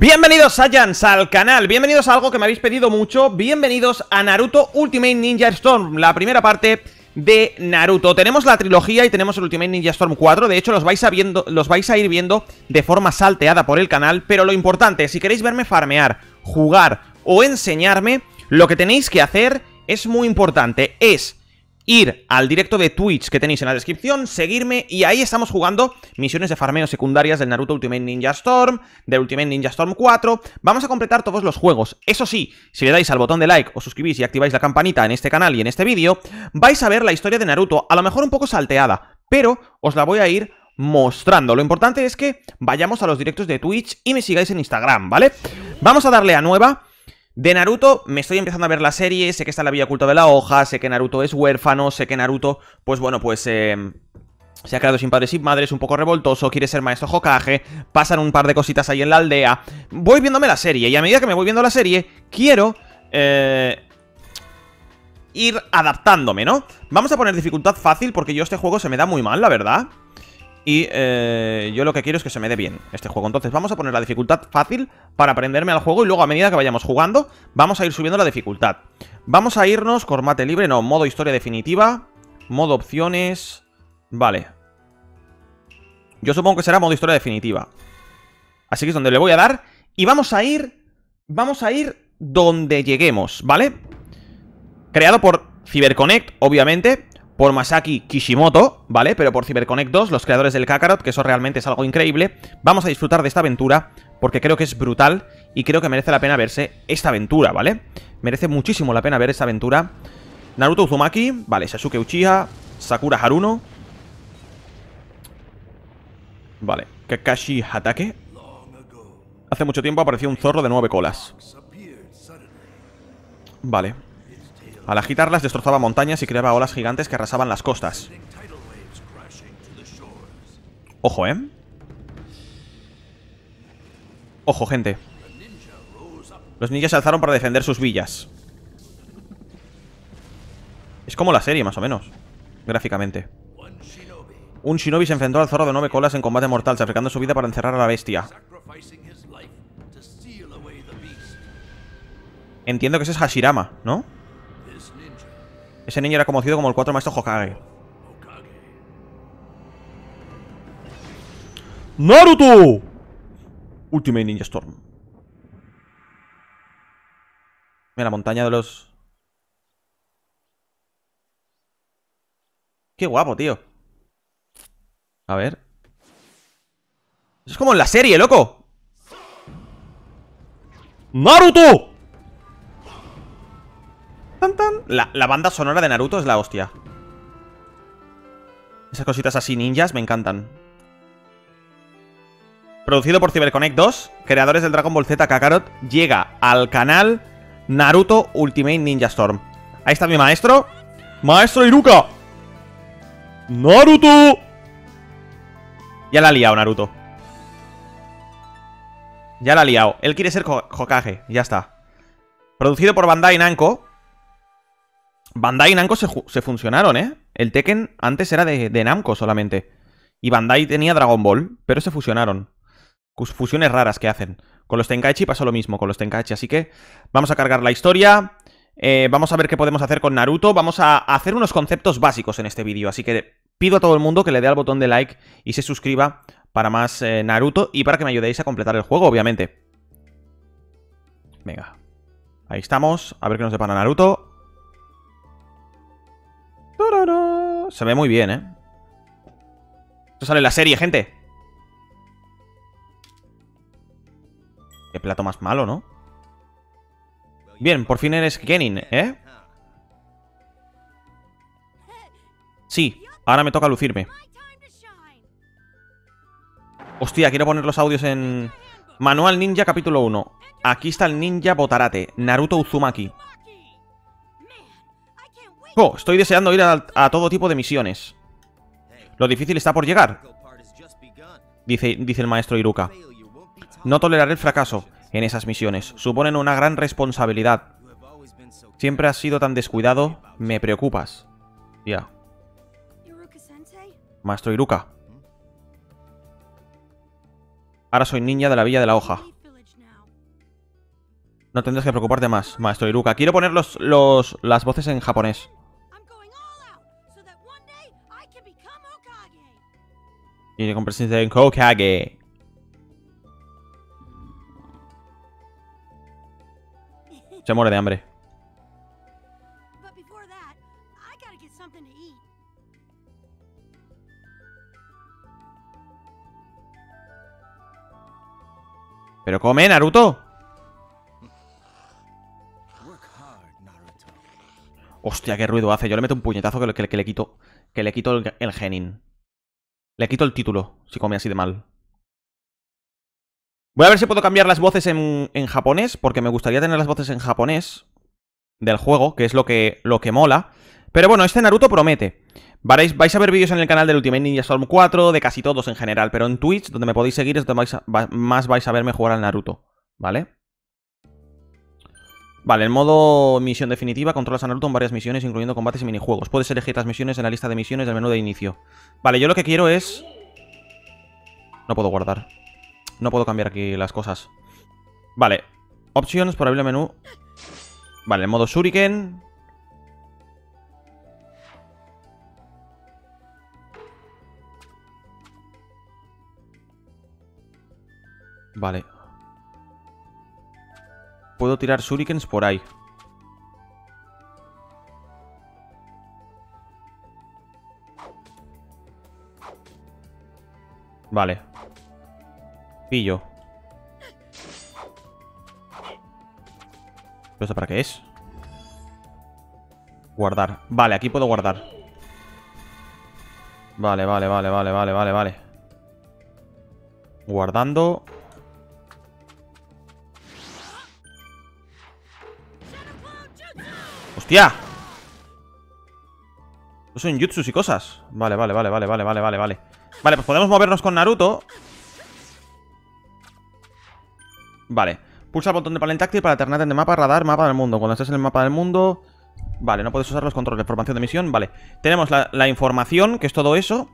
Bienvenidos Saiyans al canal, bienvenidos a algo que me habéis pedido mucho. Bienvenidos a Naruto Ultimate Ninja Storm La primera parte de Naruto. Tenemos la trilogía y tenemos el Ultimate Ninja Storm 4 De hecho los vais, a viendo, los vais a ir viendo de forma salteada por el canal. Pero lo importante, si queréis verme farmear, jugar o enseñarme Lo que tenéis que hacer es muy importante. Es ir al directo de Twitch que tenéis en la descripción, seguirme y ahí estamos jugando misiones de farmeo secundarias del Naruto Ultimate Ninja Storm, del Ultimate Ninja Storm 4. Vamos a completar todos los juegos. Eso sí, si le dais al botón de like, os suscribís y activáis la campanita en este canal y en este vídeo, vais a ver la historia de Naruto, a lo mejor un poco salteada, pero os la voy a ir mostrando. Lo importante es que vayamos a los directos de Twitch y me sigáis en Instagram, ¿vale? Vamos a darle a nueva de Naruto me estoy empezando a ver la serie, sé que está en la vía oculta de la hoja, sé que Naruto es huérfano, sé que Naruto, pues bueno, pues... Eh, se ha quedado sin padres y madres, un poco revoltoso, quiere ser maestro Hokage, pasan un par de cositas ahí en la aldea. Voy viéndome la serie y a medida que me voy viendo la serie, quiero... Eh, ir adaptándome, ¿no? Vamos a poner dificultad fácil porque yo este juego se me da muy mal, la verdad. Y eh, yo lo que quiero es que se me dé bien este juego. Entonces vamos a poner la dificultad fácil para aprenderme al juego y luego a medida que vayamos jugando vamos a ir subiendo la dificultad. Vamos a irnos combate libre, no, modo historia definitiva, modo opciones... Vale. Yo supongo que será modo historia definitiva. Así que es donde le voy a dar y vamos a ir... Vamos a ir donde lleguemos, ¿vale? Creado por CyberConnect, obviamente por Masaki Kishimoto, ¿vale? Pero por CyberConnect 2, los creadores del Kakarot, que eso realmente es algo increíble. Vamos a disfrutar de esta aventura, porque creo que es brutal y creo que merece la pena verse esta aventura, ¿vale? Merece muchísimo la pena ver esta aventura. Naruto Uzumaki, vale, Sasuke Uchiha, Sakura Haruno. Vale, Kakashi Hatake. Hace mucho tiempo apareció un zorro de nueve colas. Vale. Al agitarlas destrozaba montañas y creaba olas gigantes que arrasaban las costas. Ojo, ¿eh? Ojo, gente. Los ninjas se alzaron para defender sus villas. Es como la serie, más o menos. Gráficamente. Un shinobi se enfrentó al zorro de nueve colas en combate mortal, sacrificando su vida para encerrar a la bestia. Entiendo que ese es Hashirama, ¿no? Ese niño era conocido como el cuatro maestro Hokage. ¡Naruto! Ultimate Ninja Storm. Mira, la montaña de los... Qué guapo, tío. A ver. Es como en la serie, loco. ¡Naruto! La, banda sonora de Naruto es la hostia. Esas cositas así ninjas me encantan. Producido por CyberConnect 2, creadores del Dragon Ball Z Kakarot, llega al canal Naruto Ultimate Ninja Storm. Ahí está mi maestro. ¡Maestro Iruka! ¡Naruto! Ya la ha liado Naruto. Ya la ha liado. Él quiere ser Hokage. Ya está. Producido por Bandai Namco. Bandai y Namco se, funcionaron, ¿eh? El Tekken antes era de, Namco solamente. Y Bandai tenía Dragon Ball, pero se fusionaron. Fusiones raras que hacen. Con los Tenkaichi pasó lo mismo, con los Tenkaichi. Así que vamos a cargar la historia. Eh, vamos a ver qué podemos hacer con Naruto. Vamos a hacer unos conceptos básicos en este vídeo. Así que pido a todo el mundo que le dé al botón de like y se suscriba para más eh, Naruto y para que me ayudéis a completar el juego, obviamente. Venga. Ahí estamos. A ver qué nos depara Naruto. Se ve muy bien, ¿eh? Esto sale en la serie, gente. Qué plato más malo, ¿no? Bien, por fin eres Genin, ¿eh? Sí, ahora me toca lucirme. Hostia, quiero poner los audios en... Manual Ninja capítulo 1. Aquí está el ninja Botarate, Naruto Uzumaki. Oh, estoy deseando ir a, todo tipo de misiones. Lo difícil está por llegar. Dice, dice el maestro Iruka. No toleraré el fracaso en esas misiones. Suponen una gran responsabilidad. Siempre has sido tan descuidado. Me preocupas. Ya. Maestro Iruka. Ahora soy niña de la Villa de la Hoja. No tendrás que preocuparte más, maestro Iruka. Quiero poner los, los, las voces en japonés. Y con presencia en Hokage. Se muere de hambre. Pero come, Naruto. Hostia, qué ruido hace. Yo le meto un puñetazo que le, que le quito, que le quito el, el genin. Le quito el título, si come así de mal. Voy a ver si puedo cambiar las voces en, japonés, porque me gustaría tener las voces en japonés del juego, que es lo que, lo que mola. Pero bueno, este Naruto promete. Vais, vais a ver vídeos en el canal del Ultimate Ninja Storm 4, de casi todos en general, pero en Twitch, donde me podéis seguir, es donde más vais a verme jugar al Naruto, ¿vale? Vale, en modo misión definitiva controlas a Naruto en varias misiones, incluyendo combates y minijuegos. Puedes elegir las misiones en la lista de misiones del menú de inicio. Vale, yo lo que quiero es... No puedo guardar. No puedo cambiar aquí las cosas. Vale. Options por abrir el menú. Vale, en modo Shuriken. Vale. Puedo tirar shurikens por ahí. Vale. Pillo. ¿Esto para qué es? Guardar. Vale, aquí puedo guardar. Vale, vale, vale, vale, vale, vale, vale. Guardando. ¡Hostia! son jutsus y cosas. Vale, vale, vale, vale, vale, vale, vale, vale. Vale, pues podemos movernos con Naruto. Vale. Pulsa el botón de panel táctil para alternar de mapa, radar, mapa del mundo. Cuando estés en el mapa del mundo... Vale, no puedes usar los controles de formación de misión. Vale. Tenemos la, información, que es todo eso.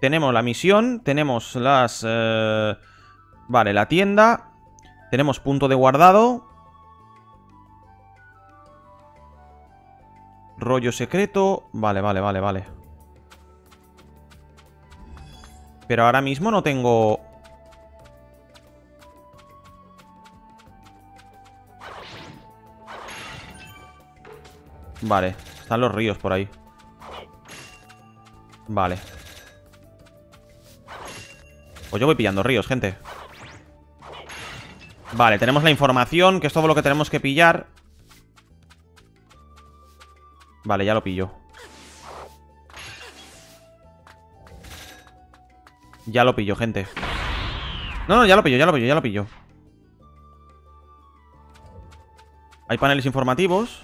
Tenemos la misión. Tenemos las... Eh, vale, la tienda. Tenemos punto de guardado. Rollo secreto. Vale, vale, vale, vale. Pero ahora mismo no tengo... Vale, están los ríos por ahí. Vale. Pues yo voy pillando ríos, gente. Vale, tenemos la información, que es todo lo que tenemos que pillar. Vale, ya lo pillo. Ya lo pillo, gente. No, no, ya lo pillo, ya lo pillo, ya lo pillo. Hay paneles informativos.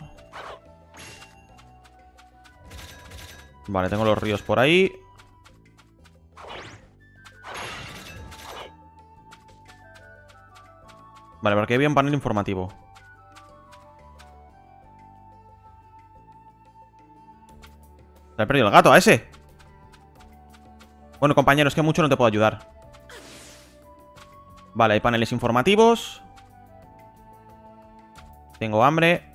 Vale, tengo los ríos por ahí. Vale, porque había un panel informativo. Se ha perdido el gato a ese. Bueno, compañeros, que mucho no te puedo ayudar. Vale, hay paneles informativos. Tengo hambre.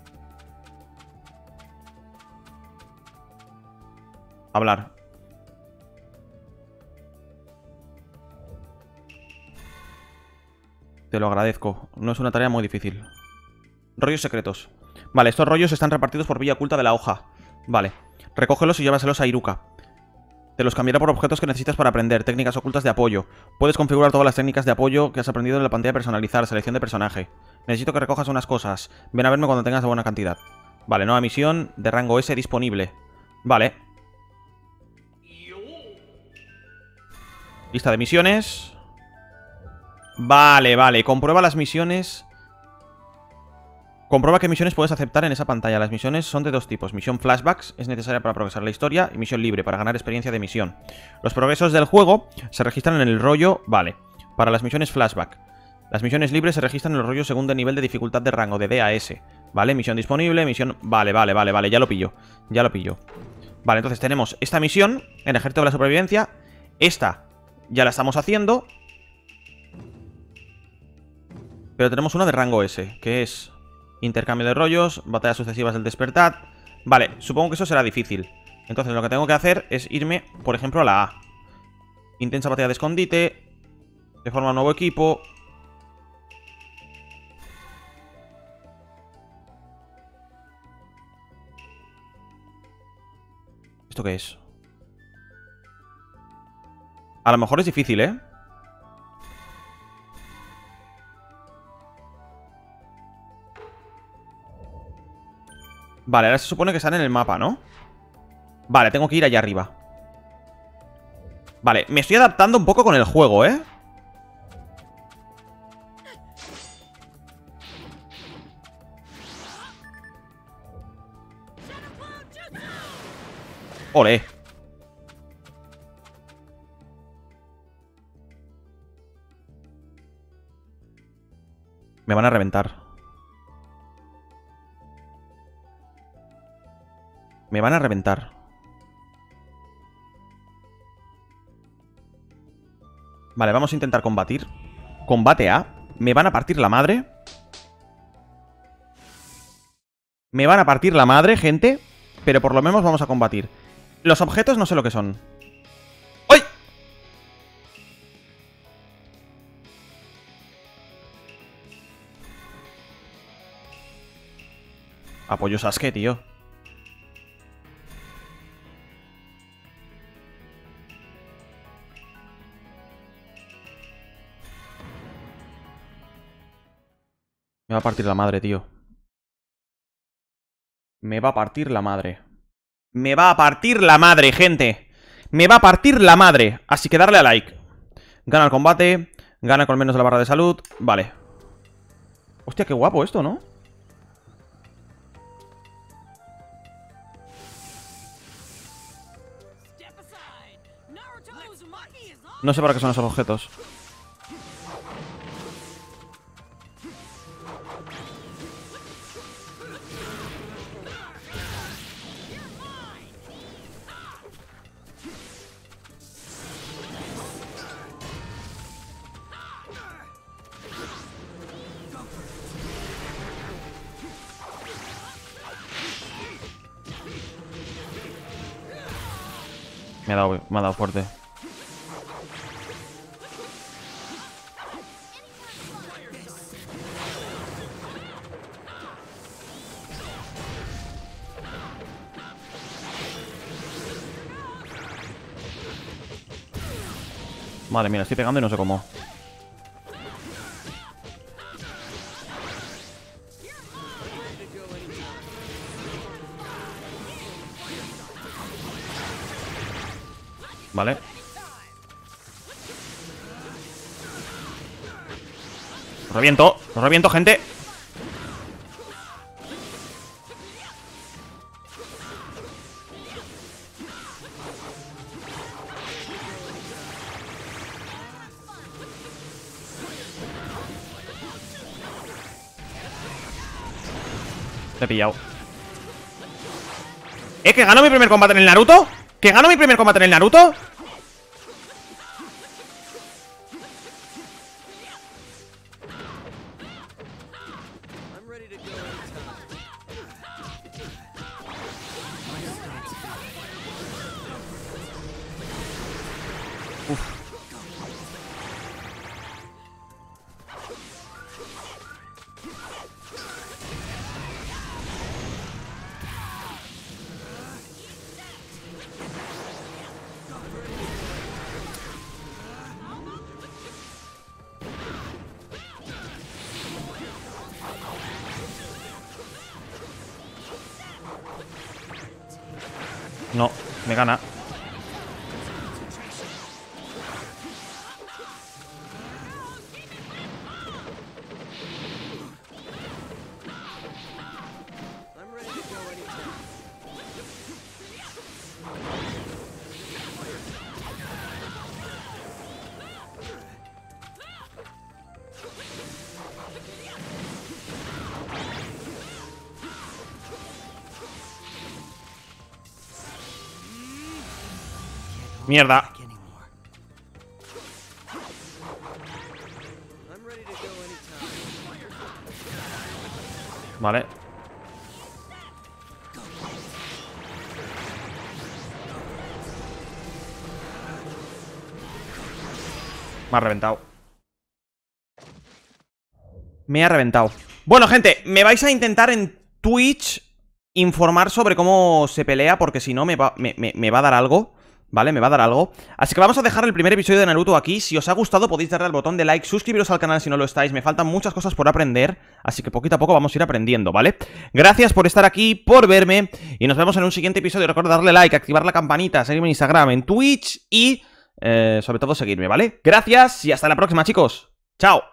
Hablar. Te lo agradezco. No es una tarea muy difícil. Rollos secretos. Vale, estos rollos están repartidos por vía oculta de la hoja. Vale. Recógelos y llévaselos a Iruka. Te los cambiará por objetos que necesitas para aprender, técnicas ocultas de apoyo. Puedes configurar todas las técnicas de apoyo que has aprendido en la pantalla personalizar, selección de personaje. Necesito que recojas unas cosas. Ven a verme cuando tengas buena cantidad. Vale, nueva misión de rango S disponible. Vale. Lista de misiones. Vale, vale. Comprueba las misiones Comprueba qué misiones puedes aceptar en esa pantalla. Las misiones son de dos tipos. Misión flashbacks es necesaria para progresar la historia y misión libre para ganar experiencia de misión. Los progresos del juego se registran en el rollo... Vale. Para las misiones flashback. Las misiones libres se registran en el rollo segundo nivel de dificultad de rango, de D a S. ¿Vale? Misión disponible, misión... Vale, vale, vale, vale. Ya lo pillo. Ya lo pillo. Vale, entonces tenemos esta misión en Ejército de la Supervivencia. Esta ya la estamos haciendo. Pero tenemos una de rango S, que es Intercambio de rollos, batallas sucesivas del despertar. Vale, supongo que eso será difícil. Entonces lo que tengo que hacer es irme, por ejemplo, a la A. Intensa batalla de escondite. Se forma un nuevo equipo. ¿Esto qué es? A lo mejor es difícil, ¿eh? Vale, ahora se supone que están en el mapa, ¿no? Vale, tengo que ir allá arriba Vale, me estoy adaptando un poco con el juego, ¿eh? Ole Me van a reventar Me van a reventar. Vale, vamos a intentar combatir. Combate A. Me van a partir la madre. Me van a partir la madre, gente. Pero por lo menos vamos a combatir. Los objetos no sé lo que son. ¡Uy! Apoyo Sasuke, tío. A partir la madre, tío. Me va a partir la madre. Me va a partir la madre, gente. Me va a partir la madre. Así que darle a like. Gana el combate. Gana con menos la barra de salud. Vale. Hostia, qué guapo esto, ¿no? No sé para qué son esos objetos. Me ha dado, me ha dado fuerte. Madre mía, estoy pegando y no sé cómo. Vale. Lo reviento, lo reviento, gente. Te he pillado. ¿Eh? ¿Que gano mi primer combate en el Naruto? ¿Que gano mi primer combate en el Naruto? No, me gana. Mierda. Vale. Me ha reventado. Me ha reventado. Bueno, gente, me vais a intentar en Twitch informar sobre cómo se pelea, porque si no me va, me, va a dar algo. ¿Vale? Me va a dar algo. Así que vamos a dejar el primer episodio de Naruto aquí. Si os ha gustado podéis darle al botón de like, suscribiros al canal si no lo estáis. Me faltan muchas cosas por aprender, así que poquito a poco vamos a ir aprendiendo, ¿vale? Gracias por estar aquí, por verme, y nos vemos en un siguiente episodio. Recuerda darle like, activar la campanita, seguirme en Instagram, en Twitch y... Eh, sobre todo seguirme, ¿vale? Gracias y hasta la próxima, chicos. Chao.